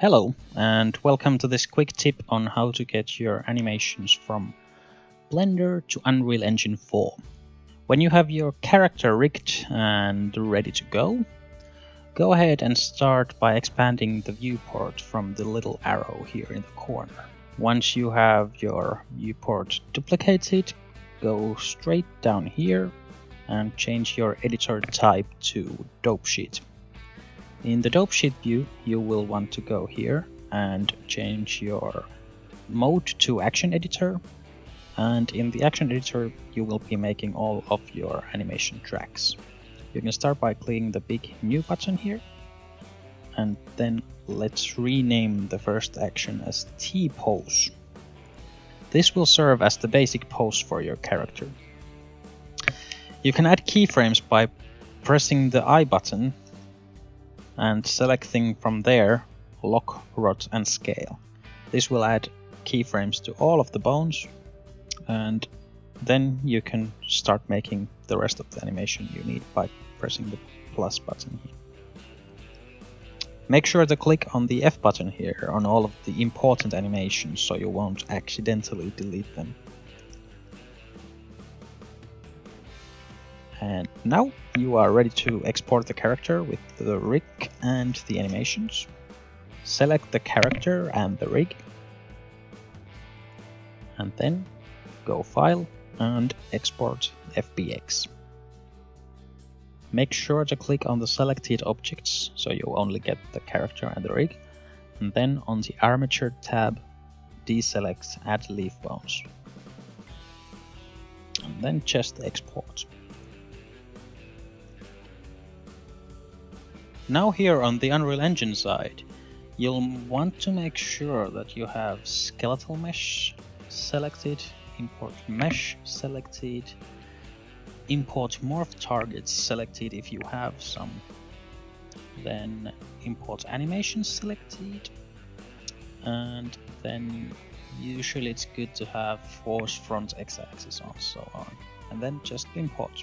Hello, and welcome to this quick tip on how to get your animations from Blender to Unreal Engine 4. When you have your character rigged and ready to go, go ahead and start by expanding the viewport from the little arrow here in the corner. Once you have your viewport duplicated, go straight down here and change your editor type to dope sheet. In the dope sheet view, you will want to go here and change your mode to action editor. And in the action editor, you will be making all of your animation tracks. You can start by clicking the big new button here. And then let's rename the first action as T-pose. This will serve as the basic pose for your character. You can add keyframes by pressing the I button and selecting from there loc, rot and scale. This will add keyframes to all of the bones and then you can start making the rest of the animation you need by pressing the plus button here. Make sure to click on the F button here on all of the important animations so you won't accidentally delete them. And now you are ready to export the character with the rig and the animations. Select the character and the rig. And then go File and Export FBX. Make sure to click on the selected objects so you only get the character and the rig. And then on the Armature tab, deselect Add Leaf Bones. And then just export. Now here on the Unreal Engine side, you'll want to make sure that you have skeletal mesh selected, import mesh selected, import morph targets selected if you have some, then import animation selected, and then usually it's good to have force front x-axis on so on, and then just import.